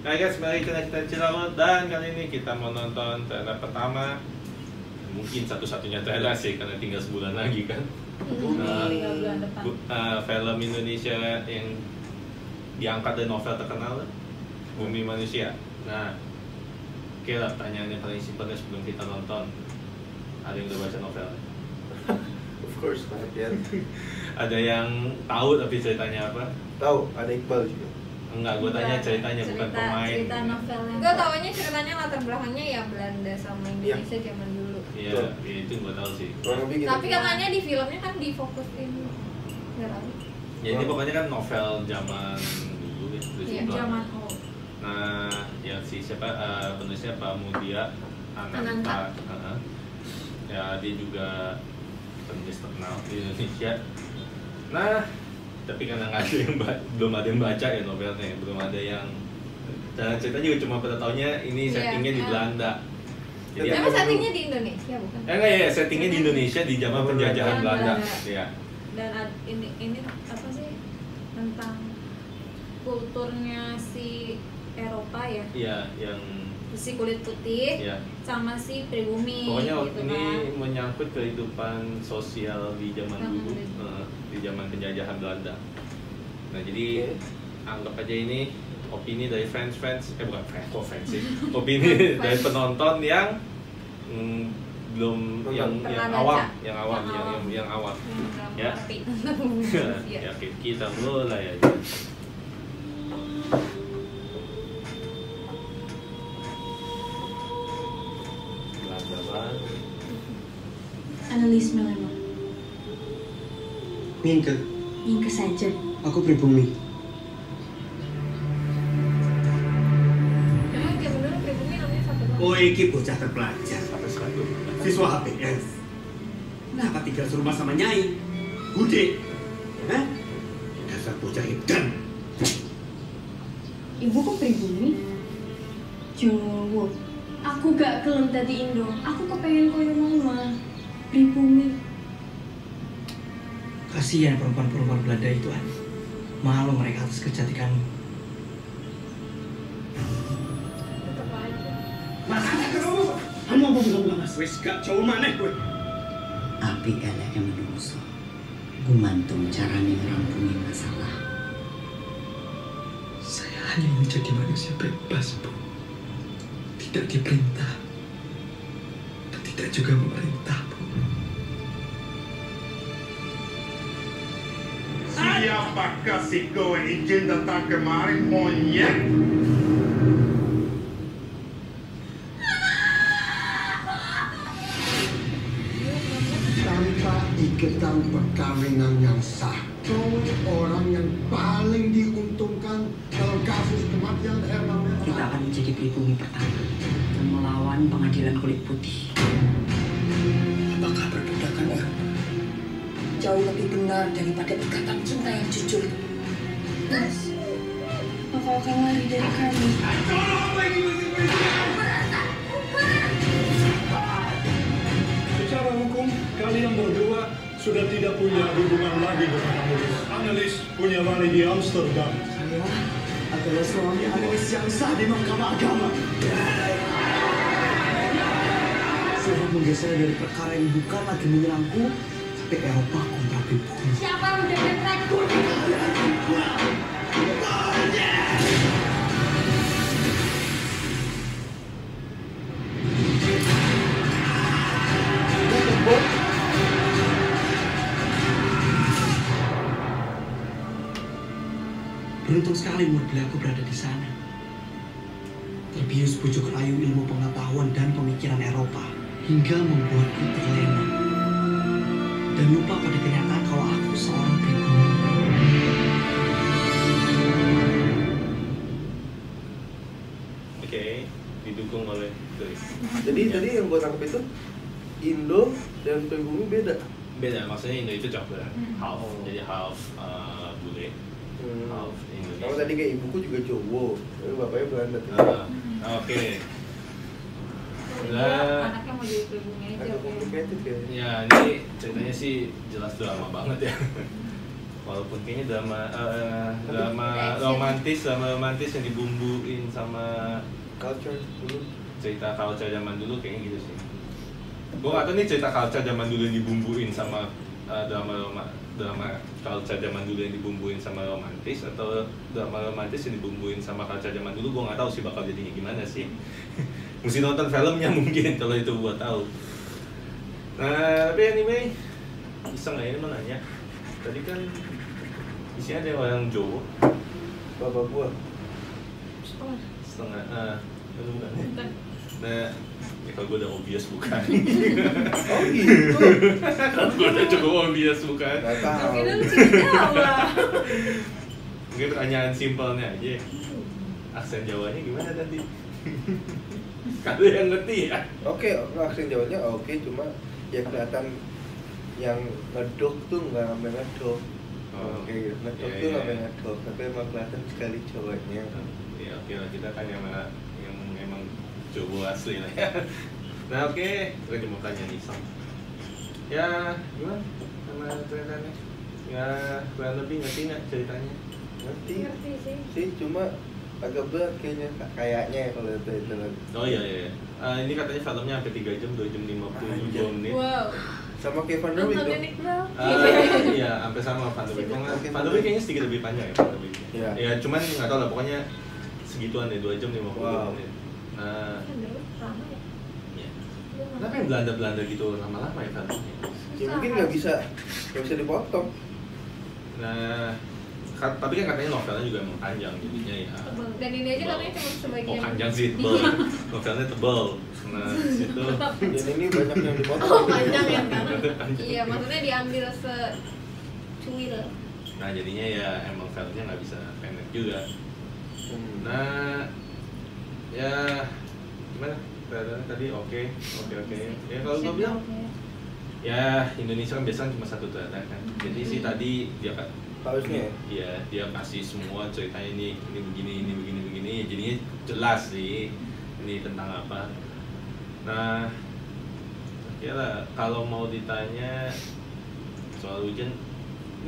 Nah guys, mari kita kita Cilaut dan kali ini kita mau nonton trailer pertama Mungkin satu-satunya trailer sih karena tinggal sebulan lagi kan Nah, bu- uh, film Indonesia yang diangkat dari novel terkenal Bumi Manusia Nah, oke lah pertanyaan yang paling simpel deh sebelum kita nonton Ada yang udah baca novel? Of course, Pak ya. Ada yang tahu tapi ceritanya apa? Tahu, ada Iqbal juga. Enggak, gue tanya ceritanya bukan cerita- pemain Cerita novelnya. Gue taunya ceritanya latar belakangnya ya Belanda sama Indonesia zaman dulu. Iya, Betul. ya, itu gue tahu sih gitu. Tapi katanya di filmnya kan difokusin nggak tahu. Ya ini pokoknya kan novel zaman dulu ya, Iya. Zaman old. Nah, ya si siapa eh, penulisnya Pak Mudia Ananta. Ananta. Heeh. Ya dia juga penulis terkenal di Indonesia. Nah, tapi karena nggak ada yang belum ada yang baca ya novelnya, belum ada yang dan ceritanya juga cuma pada tahunnya ini Iya, settingnya di. Belanda. Jadi Iya. Emang settingnya di Indonesia bukan? Eh enggak ya, settingnya di Indonesia di zaman penjajahan Iya, Belanda. Belanda. Iya. Dan ini ini apa sih tentang kulturnya si Eropa ya, Iya, yang si kulit putih ya. sama si pribumi Pokoknya gitu ini kan. menyangkut kehidupan sosial di zaman dulu, eh, di zaman penjajahan Belanda. Nah, jadi Oke. anggap aja ini opini dari fans-fans, eh bukan fans, kok fans sih, opini dari penonton yang mm, belum yang Pernah yang baca. awam, yang awam, Yang yang awam. yang, yang awam. Hmm, Ya. ya, oke, kita mulai aja. Annelies Melema. Minke, Minke saja. aku pribumi. Oh, iki bocah terpelajar, siswa HPS. Kenapa tinggal serumah sama Nyai? Bude? Hah? Dasar bocah edan. Ibu kok pribumi? Jowo. Aku gak kelem tadi Indo. Aku kepengen koyo mama. Pribumi. Kasihan perempuan-perempuan Belanda itu an. Malu mereka atas kecantikanmu. Mas, kamu apa bukan mas? Wes gak jauh maneh kowe. api elek yang menungso gumantung carane ngerampungin masalah Saya hanya ingin jadi manusia bebas, Bu. Tidak diperintah. Dan tidak juga memerintah, Siapa kasih kowe izin datang kemarin monyet? tanpa ikatan perkawinan yang sah. Kau orang yang paling diuntungkan dalam kasus kematian Herman Mehta. kita akan menjadi pribumi pertama dan melawan pengadilan kulit putih Apakah perbudakan Eropa jauh lebih benar daripada ikatan cinta yang jujur Mas, apa akan lari dari kami? Secara hukum, kalian berdua sudah tidak punya hubungan lagi dengan Annelies. Annelies punya wali di Amsterdam. Saya adalah suami Anies yang sah di Mahkamah Agama. Saya menggeser dari perkara yang bukan lagi menyerangku, Eropa kontra. Siapa yang udah? Beruntung sekali umur beliau berada di sana. Terbius bujuk rayu ilmu pengetahuan dan pemikiran Eropa hingga membuatku terlena dan lupa pada kenyataan kalau aku seorang pribumi. Oke, didukung oleh Chris. Jadi tadi yang gue tangkap itu Indo dan pribumi beda. beda maksudnya Indo itu campur Hmm. half Oh. jadi half uh, bule Hmm. half Indonesia Kalau tadi kayak ibuku juga Jawa, tapi bapaknya Belanda. Ah, oke Dia Lah. anaknya mau jadi pribumi aja. Ya. ya ini ceritanya sih jelas drama banget ya walaupun kayaknya drama eh, drama romantis drama romantis yang dibumbuin sama culture dulu cerita culture zaman dulu kayaknya gitu sih gue gak tau nih cerita culture zaman dulu yang dibumbuin sama eh, drama roma drama culture zaman dulu yang dibumbuin sama romantis atau drama romantis yang dibumbuin sama culture zaman dulu gue gak tahu sih bakal jadinya gimana sih mesti nonton filmnya mungkin kalau itu buat tahu. Nah tapi anyway iseng aja ini mau nanya. Tadi kan isinya ada orang Jawa. Bapak gua. Setengah. setengah ah itu bukan. Nah ya kalau gue udah obvious bukan. Oh gitu. Kalau gue udah cukup obvious bukan. Nggak tahu. Mungkin pertanyaan simpelnya aja. Aksen Jawanya gimana tadi kalau yang ngerti ya? Oke aksen jawabnya oke cuma ya kelihatan yang ngedok tuh nggak sampai ngedok. Oh, oke gitu ngedok iya, tuh iya. nggak sampai ngedok tapi emang kelihatan sekali cowoknya. Ya oke lah kita kan yang mana yang emang coba asli lah ya. Nah oke gue cuma tanya nih Sam ya gimana? Sama ceritanya ya kurang lebih ngerti nggak ceritanya? Ngerti. Ngerti sih. sih cuma agak berat kayaknya kayaknya ya kalau itu itu oh iya iya iya. Eh, ini katanya filmnya sampai 3 jam 2 jam 52 Anjir. menit Wow. sama kayak Van der Wijk dong. Ah, iya, sampai sama Van der. Oke, Van der Beek kayaknya sedikit lebih panjang ya Van der Beek. Iya. Ya, cuman nggak tahu lah pokoknya segituan deh 2 jam 50 Wow. menit. Nah, ya. iya. Kenapa yang Belanda-Belanda gitu lama-lama ya Van ya mungkin nggak bisa nggak bisa dipotong Nah, tapi kan katanya novelnya juga emang panjang jadinya ya. Tebel. Dan ini aja katanya cuma Oh sebagian. panjang sih, tebel. Novelnya tebel. Nah, situ. dan ini banyak yang dipotong Oh panjang ya karena. Iya maksudnya diambil se cuil. Nah jadinya ya emang filmnya nggak bisa pendek juga. Hmm. Nah, ya gimana? Tadi oke, oke oke. Ya kalau gue bilang, ya Indonesia kan biasanya cuma satu trailer kan. Jadi sih tadi dia kan, harusnya ya? Iya, dia kasih semua ceritanya ini, ini begini, ini begini, begini. Jadinya jelas sih ini tentang apa. Nah, ya lah kalau mau ditanya soal hujan,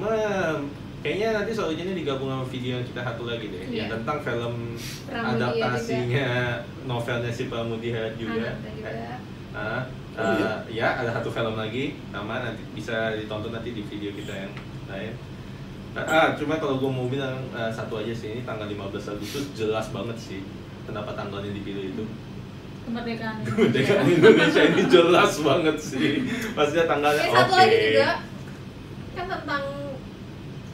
mah kayaknya nanti soal hujannya digabung sama video yang kita satu lagi deh, yang Iya. tentang film Pramudia adaptasinya novelnya si Pramudia juga. Anak juga. Eh, ah, Oh, iya? ya ada satu film lagi nama nanti bisa ditonton nanti di video kita yang lain. Ah, ah, cuma kalau gue mau bilang eh, satu aja sih ini tanggal 15 Agustus jelas banget sih kenapa tanggalnya dipilih itu. Kemerdekaan. Kemerdekaan Indonesia ini jelas banget sih. Maksudnya tanggalnya oke. satu lagi juga kan tentang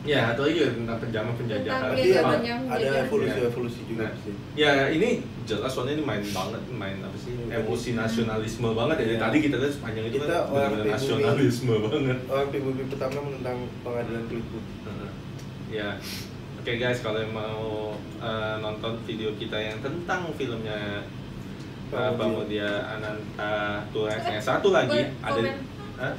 Ya, satu lagi juga tentang penjaman penjajahan. Iya, ada, zaman ada jajah. evolusi evolusi juga Nah, sih Ya ini jelas soalnya ini main banget, main apa sih? Emosi nasionalisme banget ya. Dari Iya. Tadi kita lihat sepanjang itu Kita kan orang nasionalisme banget. orang PBB pertama tentang pengadilan kulit putih. Ya, oke guys kalau yang mau eh, nonton video kita yang tentang filmnya uh, Pramudia. Pramudia Ananta Turas yang satu lagi ada. Hah?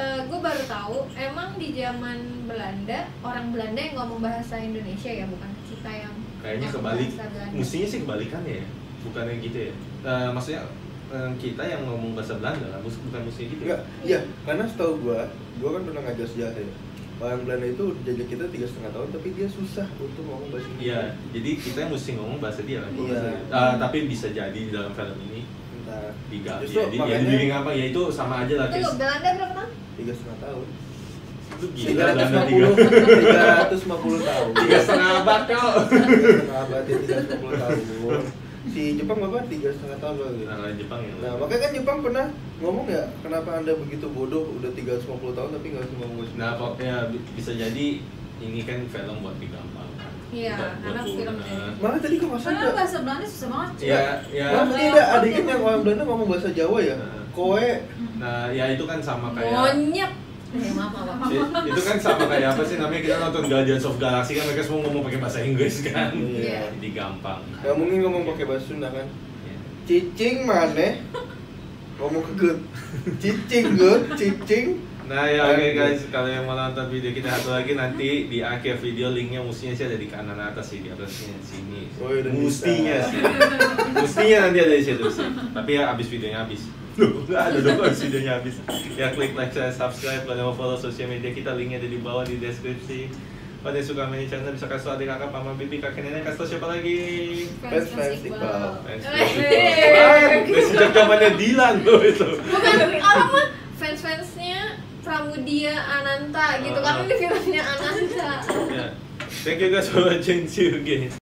Lagi. gue baru tahu emang di zaman Belanda orang Belanda yang ngomong bahasa Indonesia ya bukan kita yang Kayaknya kebalik. Mestinya sih kebalikannya ya, bukannya gitu ya? Eh, maksudnya eh, kita yang ngomong bahasa Belanda Bus- bukan mestinya gitu. ya? enggak iya karena setahu gua gua kan pernah ngajar sejarah ya orang Belanda itu jajah kita tiga setengah tahun tapi dia susah untuk ngomong bahasa Indonesia Iya, jadi kita yang mesti ngomong bahasa dia kan. Iya. Ah, tapi bisa jadi di dalam film ini entah diganti Justru jadi ya makanya- dibikin apa ya itu sama aja lah Tunggu, guys. Belanda berapa tahun? Tiga setengah tahun Itu tiga gila ratus Belanda lima tiga. puluh tiga ratus lima puluh tahun Tiga setengah abad kok. tiga setengah abad ya tiga ratus lima puluh tahun si Jepang berapa tiga setengah tahun lagi Nah, Jepang ya. Nah, makanya kan Jepang pernah ngomong ya, kenapa anda begitu bodoh, udah 350 tahun tapi nggak bisa ngomong bahasa Nah, pokoknya bi- bisa jadi ini kan film buat digampang. Iya, Buat- karena buat film gua, ini. nah. Malah tadi kok Karena sadar. bahasa Belanda susah banget. cuy. Ya, ya. Malah tadi ada adegan yang orang Belanda ngomong bahasa Jawa ya, Nah. Koe. Nah, ya itu kan sama kayak Monyet. Eh, maaf, maaf, itu kan sama kayak apa sih namanya kita nonton Guardians of Galaxy kan mereka semua ngomong pakai bahasa Inggris kan. Iya. Jadi gampang. Gak mungkin ngomong pakai bahasa Sunda kan. Ya. Cicing mana? Ngomong ke good. Cicing good, cicing. Nah ya oke guys, kalau yang mau nonton video kita satu lagi nanti di akhir video linknya mestinya sih ada di kanan atas sih di atasnya sini. Oh, udah Mustinya bisa. sih. Mustinya nanti ada di situ sih. Tapi ya abis videonya habis. Nggak ada dong kalau videonya habis. Ya klik like, share, subscribe, kalau mau follow sosial media kita linknya ada di bawah di deskripsi. Pada yang suka main channel bisa kasih adik kakak, paman, bibi, kakek nenek, kasih tau siapa lagi? Fans fans Iqbal. Fans Eh. Iqbal. Dari sejak zamannya Dilan loh itu. bukan orang mah fans fansnya Pramudia Ananta gitu Ah. karena ini filmnya Ananta Ya. Thank you guys for watching. See you again.